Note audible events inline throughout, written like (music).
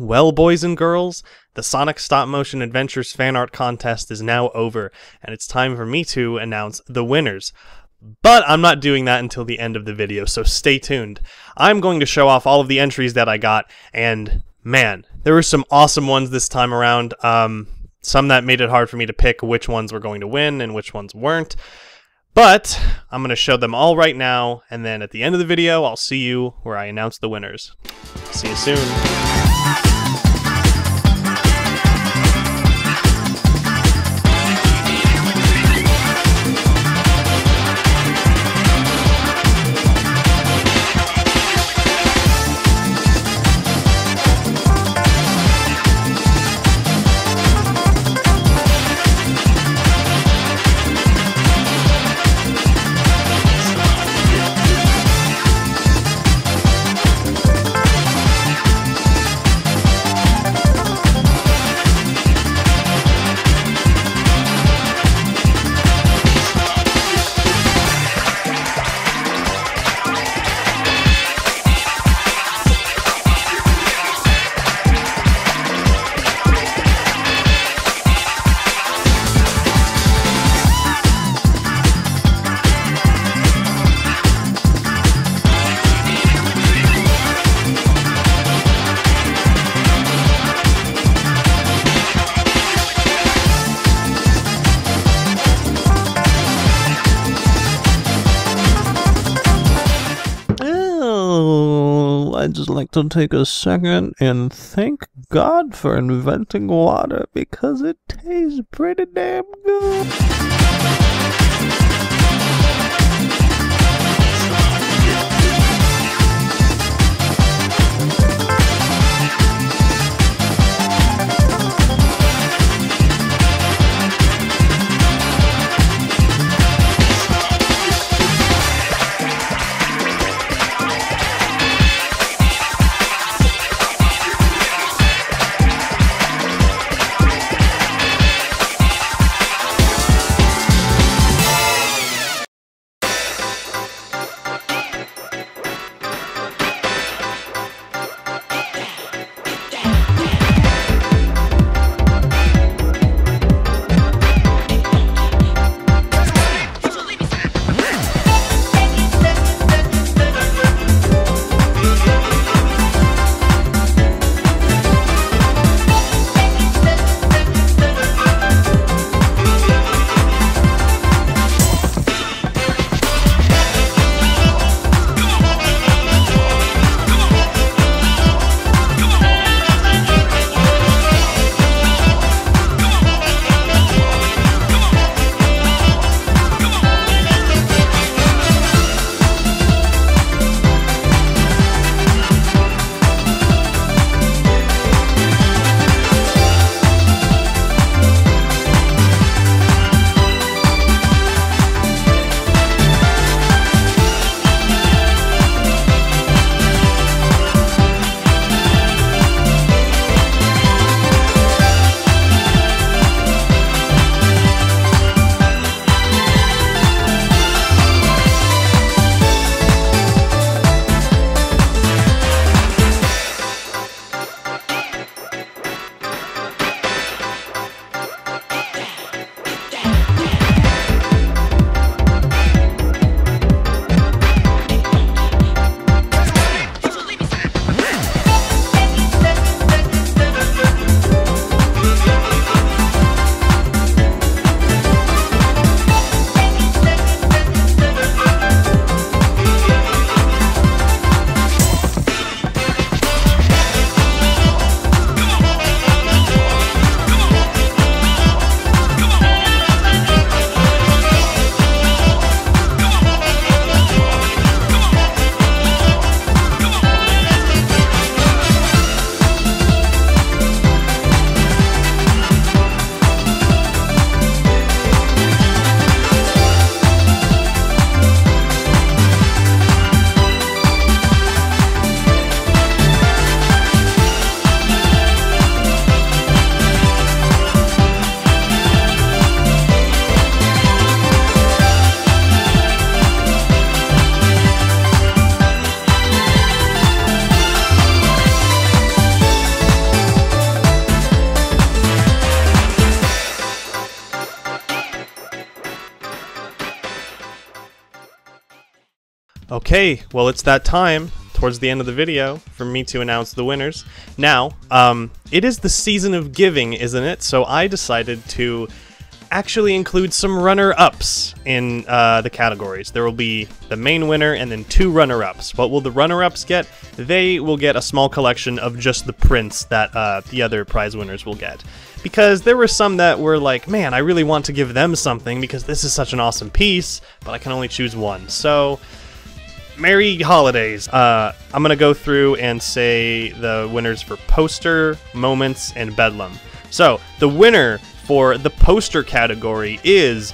Well, boys and girls, the Sonic Stop Motion Adventures fan art contest is now over, and it's time for me to announce the winners. But I'm not doing that until the end of the video, so stay tuned. I'm going to show off all of the entries that I got, and man, there were some awesome ones this time around. Um, some that made it hard for me to pick which ones were going to win and which ones weren't. But I'm going to show them all right now, and then at the end of the video, I'll see you where I announce the winners. See you soon. I'd like to take a second and thank God for inventing water because it tastes pretty damn good. Okay, well, it's that time towards the end of the video for me to announce the winners. Now, um, it is the season of giving, isn't it? So I decided to actually include some runner-ups in uh, the categories. There will be the main winner and then two runner-ups. What will the runner-ups get? They will get a small collection of just the prints that uh, the other prize winners will get. Because there were some that were like, man, I really want to give them something because this is such an awesome piece, but I can only choose one. So, Merry Holidays. Uh, I'm going to go through and say the winners for Poster, Moments, and Bedlam. So, the winner for the poster category is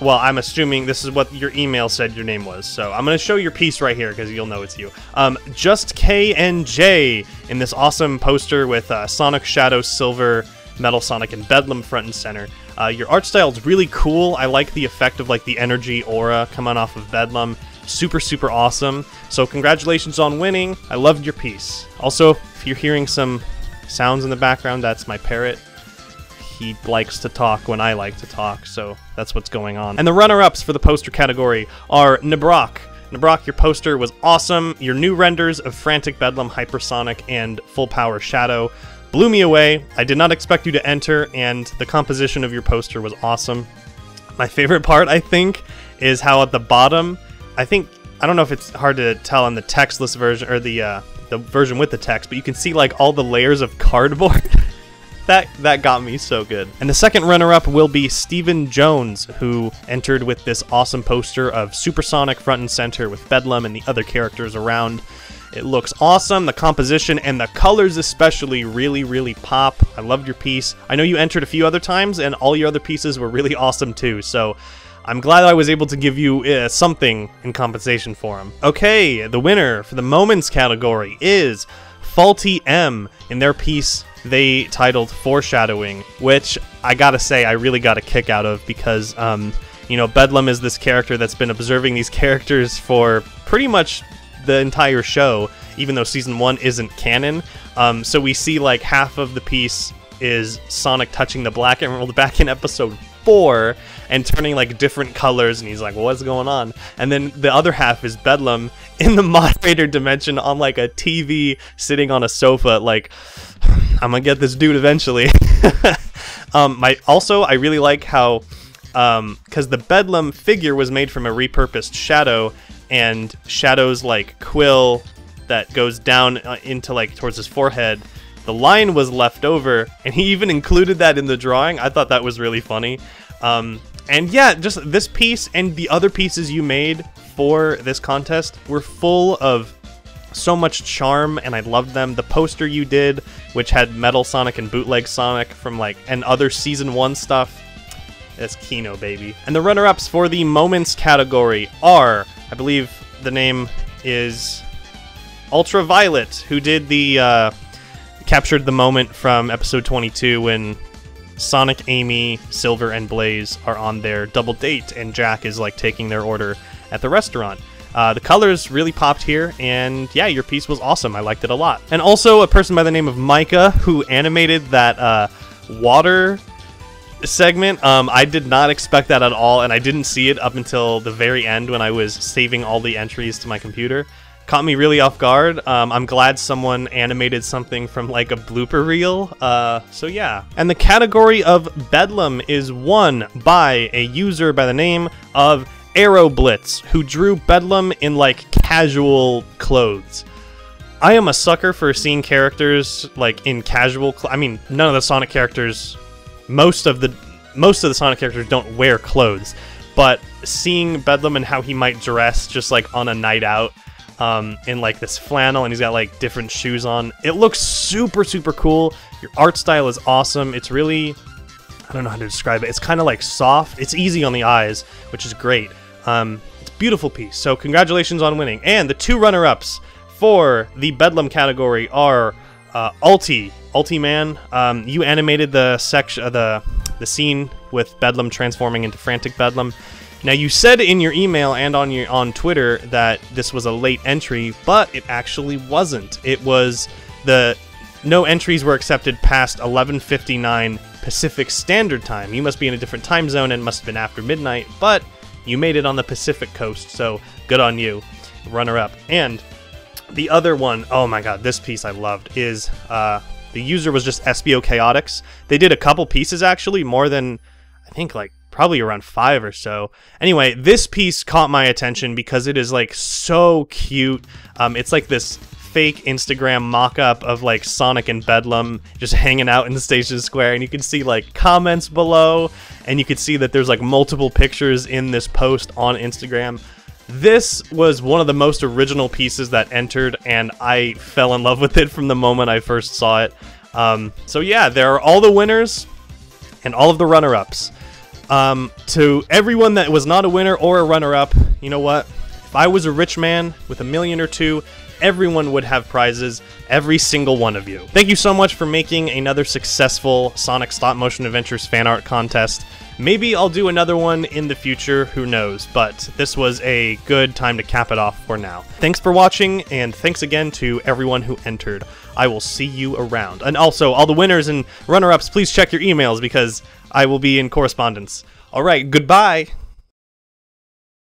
well, I'm assuming this is what your email said your name was. So I'm going to show your piece right here because you'll know it's you. Um, just K and J in this awesome poster with uh, Sonic, Shadow, Silver, Metal Sonic, and Bedlam front and center. Uh, your art style is really cool. I like the effect of like the energy aura coming off of Bedlam. Super, super awesome. So congratulations on winning. I loved your piece. Also, if you're hearing some sounds in the background, that's my parrot he likes to talk when I like to talk, so that's what's going on. And the runner-ups for the poster category are Nabrock. Nabrock, your poster was awesome. Your new renders of Frantic Bedlam, Hypersonic, and Full Power Shadow blew me away. I did not expect you to enter, and the composition of your poster was awesome. My favorite part, I think, is how at the bottom, I think, I don't know if it's hard to tell on the textless version, or the, uh, the version with the text, but you can see like all the layers of (laughs) cardboard that that got me so good. And the second runner-up will be Stephen Jones, who entered with this awesome poster of Supersonic front and center with Bedlam and the other characters around. It looks awesome. The composition and the colors, especially, really, really pop. I loved your piece. I know you entered a few other times, and all your other pieces were really (laughs) awesome too. So I'm glad I was able to give you uh, something in compensation for them. Okay, the winner for the Moments category is Faulty M in their piece they titled Foreshadowing, which I gotta say I really got a kick out of because, um, you know, Bedlam is this character that's been observing these (laughs) characters for pretty much the entire show, even though season one isn't canon. Um, so we see like half of the piece is Sonic touching the Black Emerald back in episode four and turning like different colors, and he's like, "What's going on?" And then the other half is Bedlam in the (laughs) moderator dimension on like a TV, sitting on a sofa, like (sighs) I'm gonna get this dude eventually. (laughs) um, my also, I really like how um because um, the Bedlam figure was made from a repurposed Shadow, and Shadow's like quill that goes down uh, into like towards his forehead. The line was left over, and he even included that in the drawing. I thought that was really funny. Um, and yeah, just this piece and the other pieces you made for this contest were full of so much charm and I loved them. The poster you did, which had Metal Sonic and Bootleg Sonic from like and other season 1 stuff. That's Kino, baby. And the runner-ups for the moments category are, I believe the name is Ultraviolet, who did the uh, captured the moment from episode 22 when Sonic, Amy, Silver, and Blaze are on their double date, and Jack is like taking their order at the restaurant. Uh, the colors really popped here, and yeah, your piece was awesome. I liked it a lot. And also, a person by the name of Micah who animated that uh, water segment. Um, I did not expect that at all, and I didn't see it up until the very end when I was saving all the entries to my computer. Caught me really off guard. Um, I'm glad someone animated something from like a blooper reel. Uh, so yeah. And the category of Bedlam is won by a user by the name of Aeroblitz, who drew Bedlam in like casual clothes. I am a sucker for seeing characters like in casual. I mean, none of the Sonic characters, most of the most of the Sonic characters don't wear clothes, but seeing Bedlam and how he might dress just like on a night out um, in like this flannel and he's got like different shoes on. It looks super, super cool. Your art style is awesome. It's really, I don't know how to describe it. It's kind of like soft. It's easy on the eyes, which is great. Um, it's beautiful piece. So congratulations on winning. And the two runner-ups for the Bedlam category are uh, Ulti, Ulti Man. Um, you animated the section, uh, the the scene with Bedlam transforming into Frantic Bedlam. Now you said in your email and on your on Twitter that this was a late entry, but it actually wasn't. It was the no entries were accepted past 11:59 Pacific Standard Time. You must be in a different time zone and must have been after midnight, but you made it on the Pacific coast, so good on you. runner-up. And the other one, oh my god, this piece I loved is uh, the user was just SBO Chaotix. They did a couple pieces actually, more than I think like probably around five or so. Anyway, this piece caught my attention because it is like so cute. Um, it's like this fake Instagram mock-up of like Sonic and Bedlam just hanging out in the station square and you can see like comments below and you can see that there's like multiple pictures in this post on Instagram. This was one of the most original pieces that entered and I fell in love with it from the moment I first saw it. Um, so yeah, there are all the winners and all of the runner-ups. Um, to everyone that was not a winner or a runner-up, you know what? If I was a rich man with a million or two, everyone would have prizes, every single one of you. Thank you so much for making another successful Sonic Stop Motion Adventures fan art contest. Maybe I'll do another one in the future, who knows, but this was a good time to cap it off for now. Thanks for watching, and thanks again to everyone who entered. I will see you around. And also, all the winners and runner-ups, please check your emails because I will be in correspondence. Alright, goodbye!